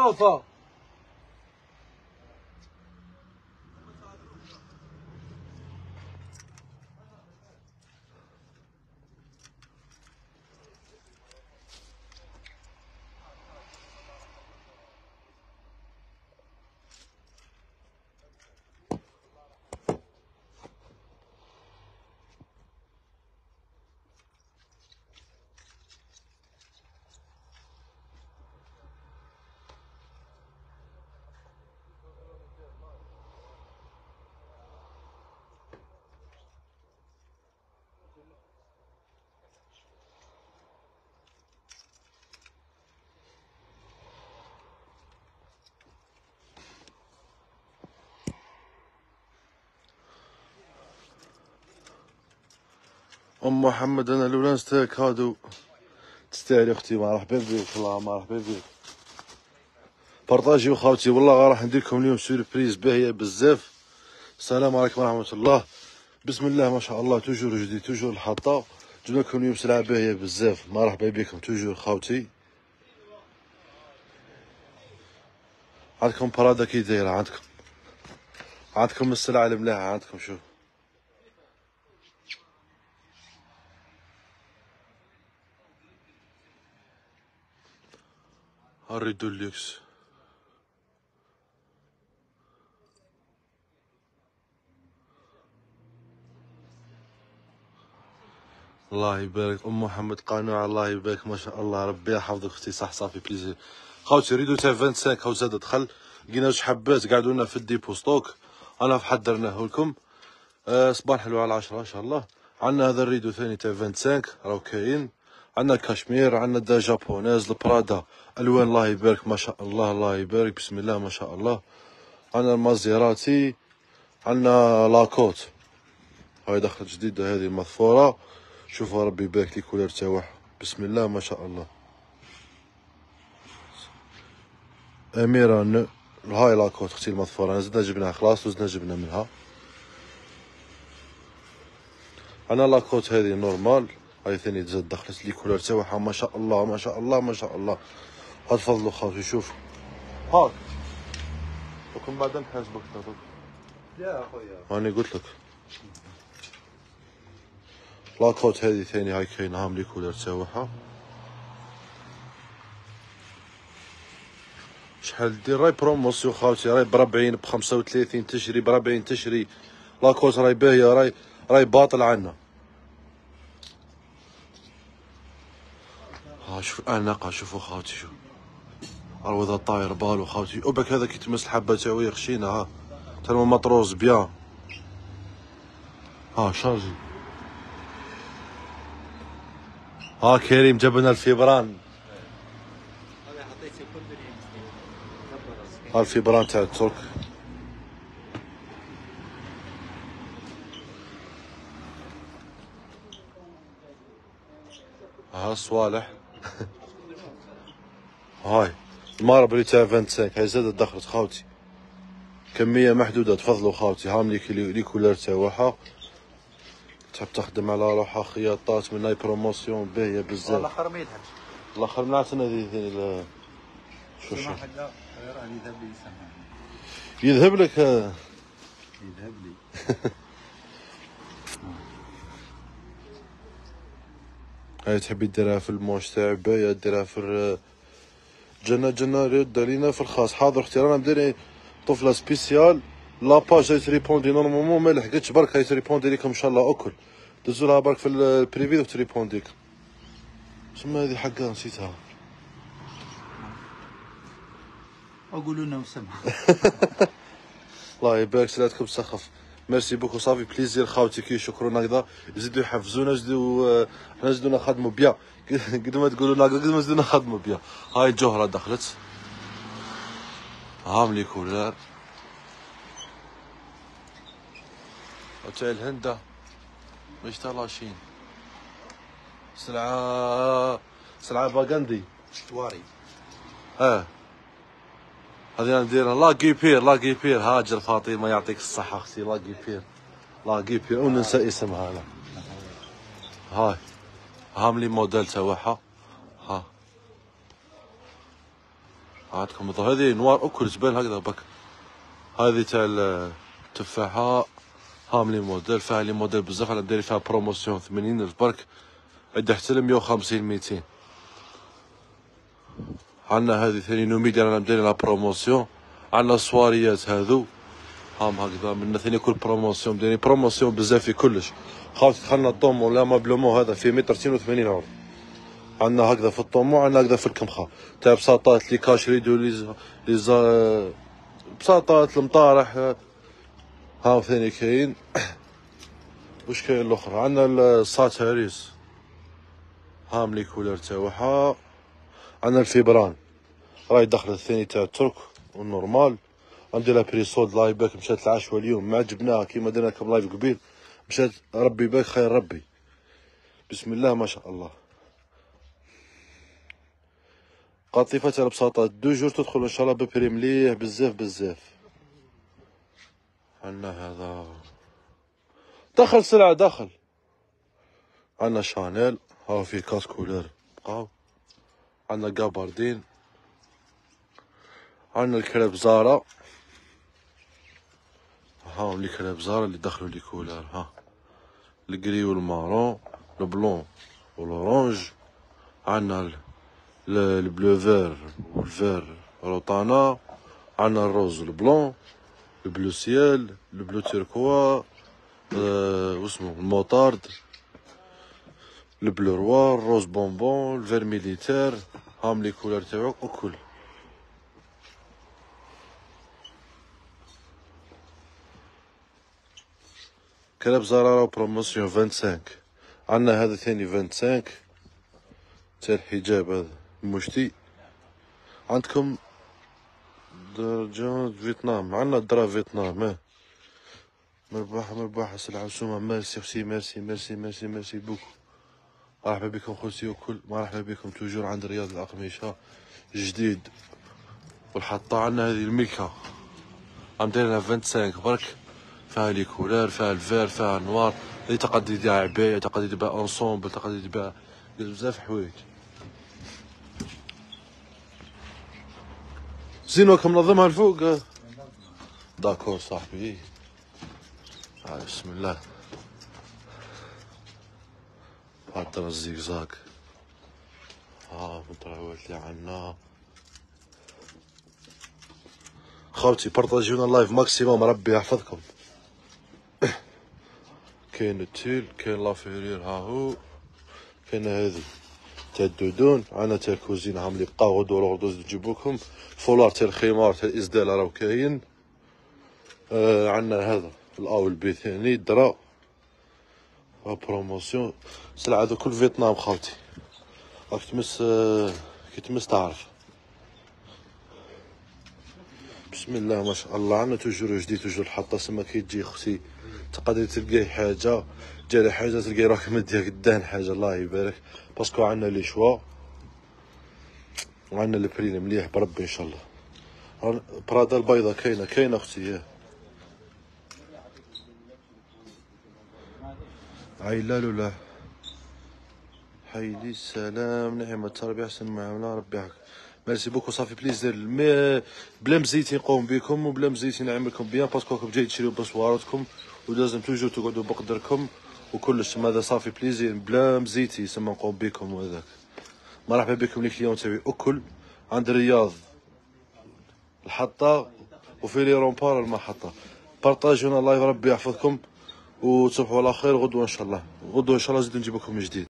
我操 أم محمد أنا لولا نستاهلك هادو. تستاهلي أختي. مرحبا بك. الله مرحبا بك. partagez خاوتي والله راح ندير لكم اليوم surprise باهية بزاف. السلام عليكم ورحمة الله. بسم الله ما شاء الله toujours جديد toujours الحطة. جبنا لكم اليوم سلعة باهية بزاف. مرحبا بكم toujours خاوتي. عندكم برادا كي دايرة عندكم. عندكم السلعة الملاحة عندكم شوف ال rideau ال luxe الله يبارك ام محمد قانوع الله يبارك ما شاء الله ربي يحفظك أختي صح ça fait plaisir خوتي rideau تاع 25 هاو زاد دخل لقينا جوج حبات قعدوا لنا في ال dépôt stock انا حضرناه لكم أه صباح حلو على 10 ان شاء الله عندنا هذا ال rideau ثاني تاع 25 راهو كاين عندنا الكاشمير عندنا la japonaise البرادا. ألوان الله يبارك ما شاء الله الله يبارك. بسم الله ما شاء الله. عندنا المازيراتي عندنا لاكوت. هاي دخلت جديدة هذه مظفورة شوفوا ربي يبارك les couleurs تاعها بسم الله ما شاء الله. أميرة ن... هاي لاكوت أختي المظفورة زدنا جبناها خلاص وزدنا جبنا منها. أنا لاكوت هذه normal. هاي ثاني تزاد دخلت les couleurs تاعها ما شاء الله ما شاء الله ما شاء الله. هاد فضلوا خاوتي شوف. هاك. وكم بعد نحاسبك تاخذ لا أخويا. هاني قلت لك. لاكوت هذه ثاني هاي كاين هام les couleurs تاعها شحال دير؟ راي promotion خاوتي. راي ب 40 ب 35 تشري ب 40 تشري لاكوت راي باهية راي راي باطل عنا. شوف الاناقه شوفوا خاوتي شوف الوضع طاير بالو خاوتي وبك هذا كي تمس الحبة تاعو خشينه ها. ترمى مطروز بيان ها شارجي. ها كريم جاب لنا الفيبران. أنا ها الفيبران تاع الترك. ها صوالح. هاي الماربري تاع 25 هاي زادت دخلت خاوتي. كمية محدودة تفضلوا خاوتي هام les coul- les couleurs تاعها تحب تخدم على روحها خياطات من هاي promotion باهية والله بزاف خرميتها الآخر منعتنا هذه ثاني شو شو؟ الله لي يذهب لك؟ يذهب لي. هاي تحبي ديرها في الموش تاع بايا ديرها في جنة جنة رد لينا في الخاص. حاضر أختي رانا مديرين طفلة spéciale. la page هاي ت répondi normalement ما لحقتش برك هاي ت répondi لكم إن شاء الله أكل. دزوا لها برك في البريفي وتريبونديك. ثم هذه حقها نسيتها؟ أقولوا لنا وسمح الله يبارك سلعتكم سخف merci beaucoup ça fait plaisir خاوتي كي شكرا هكذا. يزيدوا يحفزونا يزيدوا آه، حنا يزيدوا نخدموا bien. قد ما تقولوا لنا قد ما يزيدوا نخدموا bien. هاي الجوهرة دخلت. هام les couleurs وتاع الهندا مش ت la Chine سلعة سلعة باغندي. واري آه هذه نديرها la guipure la guipure. هاجر فاطمة يعطيك الصحة أختي. la guipure. la guipure. وننسى اسمها أنا. هاي. هام les modèles تاعها ها. عندكم هذه noir أكل جبال هكذا بك. هذه تاع التفاحة هام les modèles. فيها les modèles بزاف. أنا داير فيها promotion ثمانين الف برك عندها حتى ل 150 200 عندنا هذه ثاني نوميديا رانا دايرين la promotion عندنا الصواريات هذو هام هكذا منا ثاني كل بروموسيون دايرين بروموسيون بزاف في كلش. خاوتي دخلنا الطومو ولا مابلومون هذا في متر 280 اورو عندنا هكذا في الطومو عندنا هكذا في الكمخة. تاع بساطات لي كاش ريدو لي لي بساطات المطارح. ها ثاني كاين. واش كاين الآخر عندنا الساتاريس هام لي كولر تاعها عندنا الفيبران. راهي دخلت الثاني تاع الترك والنورمال. عندي لا بري سولد لاي باك مشات العشوة اليوم. ما عجبناها كيما درنا لكم لايف قبيل مشات ربي باك خير ربي. بسم الله ما شاء الله. قطيفة تاع البساطة. دو جور تدخل إن شاء الله ببري مليح بزاف بزاف. عندنا هذا. دخل سلعة دخل. عندنا شانيل. ها في كاس couleurs بقاو. عندنا gabardine عندنا ال crêpe Zara ها les crêpes Zara اللي دخلوا les couleurs ها. الجري والمارون البلون والأورانج. عندنا ال bleu vert و ال vert روطانا عندنا الروز والبلون البلو سيال البلو تيركوا أه واسمو الموطارد. ال bleu roi rose bonbon ال vert militaire هام les couleurs تاعو وكل crêpe Zara promotion 25 عندنا هذا ثاني 25 تاع الحجاب هذا المشتي عندكم drap فيتنام عندنا drap فيتنام آه مرباح سلعة وسومة merci merci merci merci merci beaucoup مرحبا بكم خوتي وكل مرحبا بكم toujours عند رياض الأقمشة جديد والحطة عندنا هذه الميكا. دايرها 25 برك فيها les couleurs فيها ال vert فيها ال noir. اللي تقدر يبيع عباية تقدر يبيع ensemble تقدر يبيع بزاف حوايج زينوك منظمها الفوق داكور صاحبي. آه بسم الله. هذا الزيكزاك. ها مطلعوات اللي عنا. خوتي بارطاجيونا اللايف ماكسيموم ربي يحفظكم. كاين التيل كاين لافيرير ها هو. كاين هذي تاع الدودون عندنا تاع ال cuisine هاهم اللي بقاو غدو غدو نجيبوكم فولار تاع الخمار تاع الاسدال راهو كاين. آه عندنا هذا الأول بي ثاني درا promotion سلعة هذو كل فيتنام خالتي راك تمس كي تمس تعرف بسم الله ما شاء الله عندنا toujours جديد toujours حاطه سما كي تجي أختي تقدري تلقاي حاجة جاري حاجة تلقاي راك مديها قدام حاجة الله يبارك parce que عندنا le choix وعندنا ال prix مليح بربي ان شاء الله برادا البيضة كاينة كاينة أختي عيلال ولا حيلي السلام نعمة التربية أحسن المعاملة ربي يحفظك merci beaucoup ça fait plaisir mais بلا مزيتي نقوم بكم وبلا مزيتي نعملكم bien parce que راكم جاي تشريو بسوارداتكم ولازم toujours تقعدوا بقدركم وكلش هذا ça fait plaisir بلا مزيتي سما نقوم بكم وهذاك مرحبا بكم les clients تاعي أكل عند الرياض الحطة وفي Les Remparts المحطة. partagi ونا live ربي يحفظكم. وتصبحوا على خير غدوة إن شاء الله. غدوة إن شاء الله نزيد نجيبكم من جديد.